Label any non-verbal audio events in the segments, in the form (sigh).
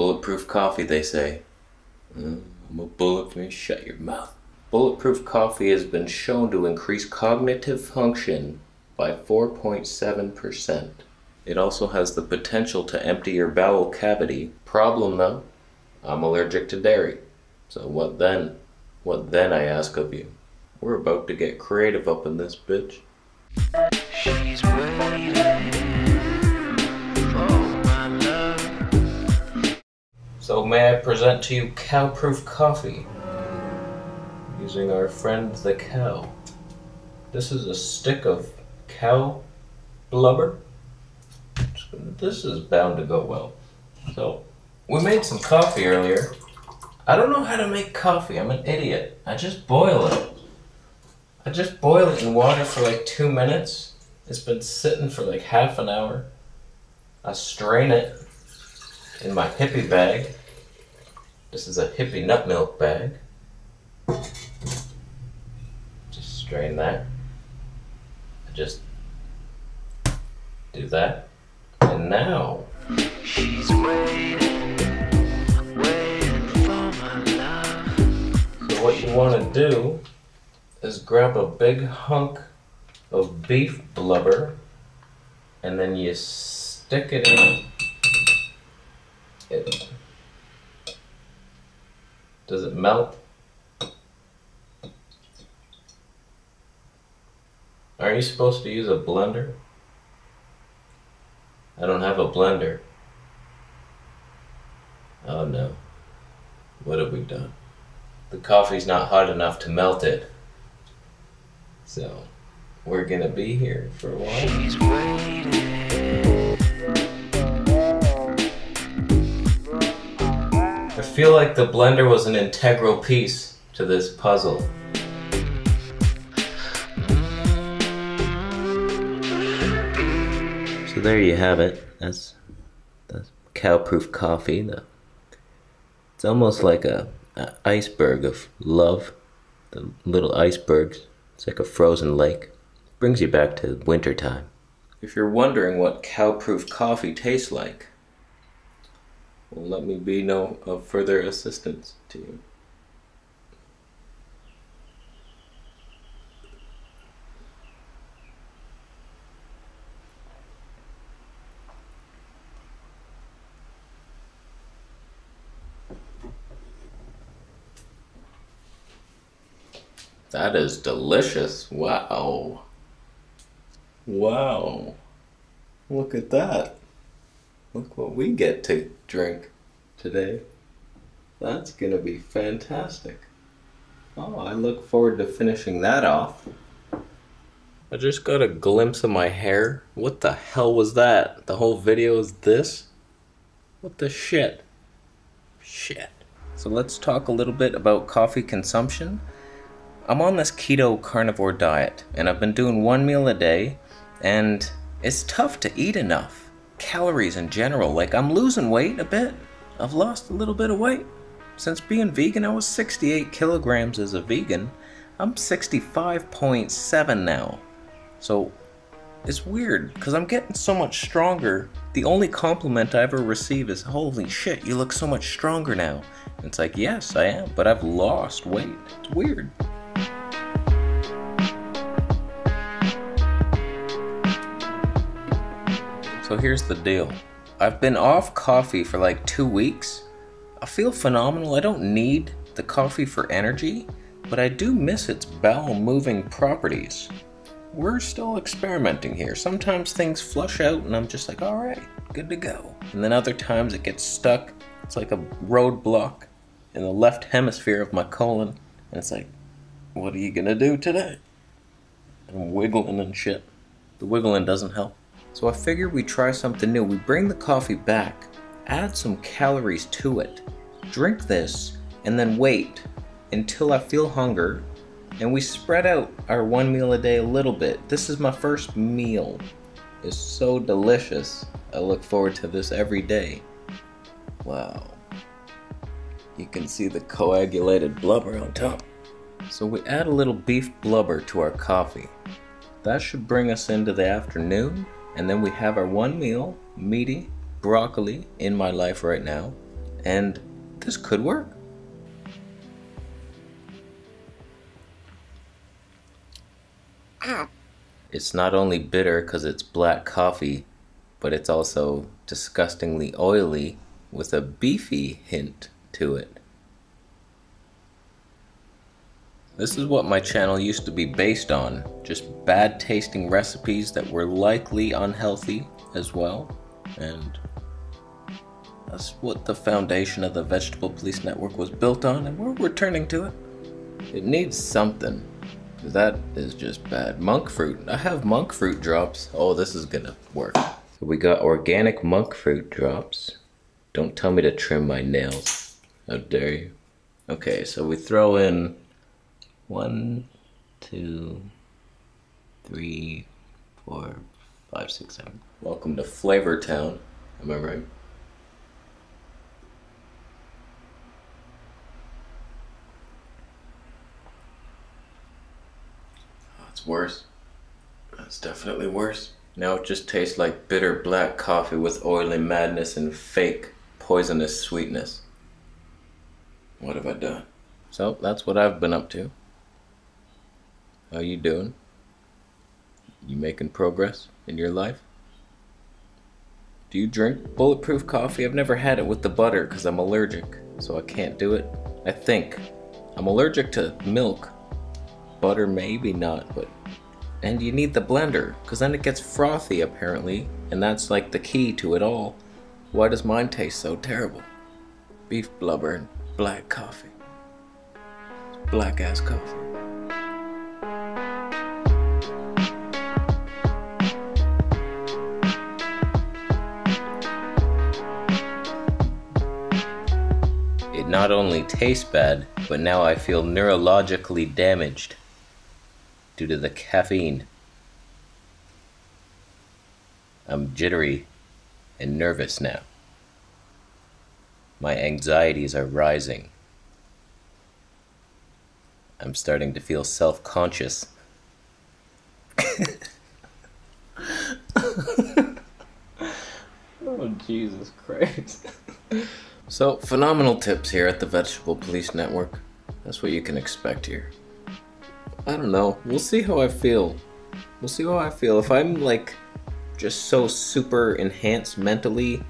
Bulletproof coffee, they say. Mm, I'm a bulletproof. Shut your mouth. Bulletproof coffee has been shown to increase cognitive function by 4.7%. It also has the potential to empty your bowel cavity. Problem though, I'm allergic to dairy. So what then? What then, I ask of you? We're about to get creative up in this bitch. She's waiting So may I present to you cowproof coffee using our friend the cow. This is a stick of cow blubber. This is bound to go well. So we made some coffee earlier. I don't know how to make coffee. I'm an idiot. I just boil it. I just boil it in water for like two minutes. It's been sitting for like half an hour. I strain it in my hippie bag. This is a hippie nut milk bag. Just strain that. I just do that. And now, She's waiting, waiting for my love. so what you want to do is grab a big hunk of beef blubber and then you stick it in. It, does it melt? Aren't you supposed to use a blender? I don't have a blender. Oh no. What have we done? The coffee's not hot enough to melt it. So, we're gonna be here for a while. Feel like the blender was an integral piece to this puzzle. So there you have it. That's that's cowproof coffee. The, it's almost like a, a iceberg of love. The little icebergs. It's like a frozen lake. Brings you back to wintertime. If you're wondering what cowproof coffee tastes like, well, let me be no of further assistance to you. That is delicious. Wow. Wow. Look at that. Look what we get to drink today. That's gonna be fantastic. Oh, I look forward to finishing that off. I just got a glimpse of my hair. What the hell was that? The whole video is this? What the shit? Shit. So let's talk a little bit about coffee consumption. I'm on this keto carnivore diet, and I've been doing one meal a day, and it's tough to eat enough. Calories in general, like I'm losing weight a bit. I've lost a little bit of weight. Since being vegan, I was 68 kilograms as a vegan. I'm 65.7 now. So it's weird because I'm getting so much stronger. The only compliment I ever receive is, Holy shit, you look so much stronger now. And it's like, Yes, I am, but I've lost weight. It's weird. So here's the deal I've been off coffee for like two weeks. I feel phenomenal. I don't need the coffee for energy, but I do miss its bowel moving properties. We're still experimenting here. Sometimes things flush out and I'm just like, alright, good to go. And then other times it gets stuck. It's like a roadblock in the left hemisphere of my colon. And it's like, what are you gonna do today? I'm wiggling and shit. The wiggling doesn't help. So I figured we try something new. We bring the coffee back, add some calories to it, drink this, and then wait until I feel hunger. And we spread out our one meal a day a little bit. This is my first meal. It's so delicious. I look forward to this every day. Wow. You can see the coagulated blubber on top. So we add a little beef blubber to our coffee. That should bring us into the afternoon, and then we have our one meal, meaty broccoli in my life right now, and this could work. It's not only bitter because it's black coffee, but it's also disgustingly oily with a beefy hint to it. This is what my channel used to be based on just bad tasting recipes that were likely unhealthy as well. And that's what the foundation of the Vegetable Police Network was built on, and we're returning to it. It needs something. That is just bad. Monk fruit. I have monk fruit drops. Oh, this is gonna work. So we got organic monk fruit drops. Don't tell me to trim my nails. How dare you? Okay, so we throw in one, two, three, four, five, six, seven. Welcome to Flavor Town. Am I right? Oh, it's worse. That's definitely worse. Now it just tastes like bitter black coffee with oily madness and fake poisonous sweetness. What have I done? So that's what I've been up to. How you doing? You making progress in your life? Do you drink bulletproof coffee? I've never had it with the butter because I'm allergic, so I can't do it. I think. I'm allergic to milk. Butter, maybe not, but. And you need the blender, because then it gets frothy apparently, and that's like the key to it all. Why does mine taste so terrible? Beef blubber and black coffee. Black ass coffee. Not only tastes bad, but now I feel neurologically damaged due to the caffeine. I'm jittery and nervous now. My anxieties are rising. I'm starting to feel self conscious. (laughs) oh, Jesus Christ. (laughs) so, phenomenal tips here at the Vegetable Police Network. That's what you can expect here. I don't know. We'll see how I feel. We'll see how I feel. If I'm like just so super enhanced mentally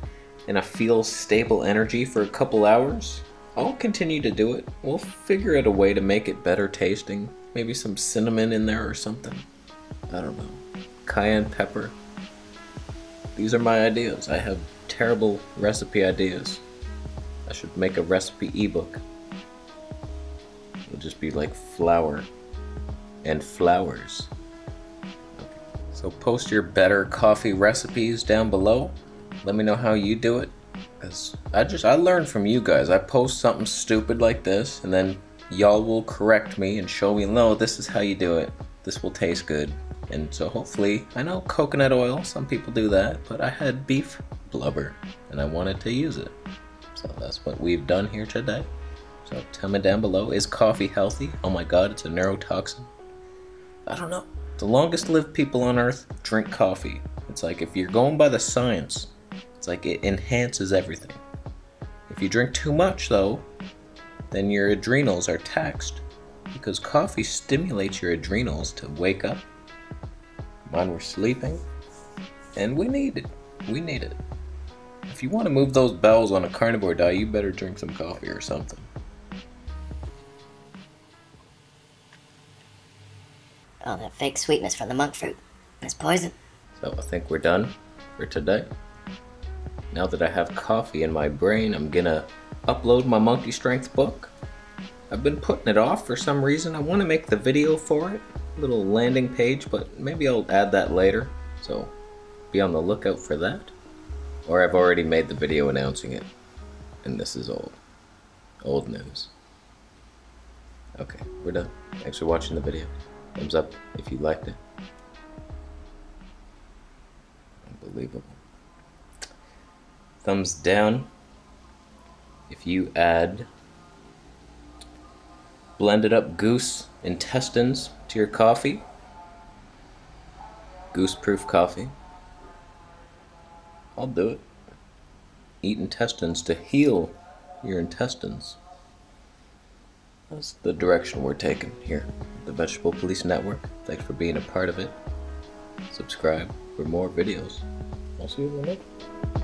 and I feel stable energy for a couple hours, I'll continue to do it. We'll figure out a way to make it better tasting. Maybe some cinnamon in there or something. I don't know. Cayenne pepper. These are my ideas. I have terrible recipe ideas. I should make a recipe ebook. It'll just be like flour and flowers. So post your better coffee recipes down below. Let me know how you do it. 'Cause I just I learned from you guys. I post something stupid like this, and then y'all will correct me and show me, no, this is how you do it. This will taste good. And so hopefully, I know coconut oil, some people do that, but I had beef blubber and I wanted to use it. So that's what we've done here today. So tell me down below, is coffee healthy? Oh my god, it's a neurotoxin. I don't know. The longest lived people on earth drink coffee. It's like if you're going by the science, it's like it enhances everything. If you drink too much, though, then your adrenals are taxed because coffee stimulates your adrenals to wake up. Mine were sleeping, and we need it. We need it. If you want to move those bells on a carnivore diet, you better drink some coffee or something. Oh, that fake sweetness from the monk fruit. It's poison. So I think we're done for today. Now that I have coffee in my brain, I'm gonna upload my Monkey Strength book. I've been putting it off for some reason. I want to make the video for it, a little landing page, but maybe I'll add that later. So be on the lookout for that. Or I've already made the video announcing it, and this is old, old news. Okay, we're done. Thanks for watching the video. Thumbs up if you liked it. Unbelievable. Thumbs down if you add blended up goose intestines to your coffee. Goose proof coffee. I'll do it. Eat intestines to heal your intestines. That's the direction we're taking here. The Vegetable Police Network. Thanks for being a part of it. Subscribe for more videos. I'll see you in the next.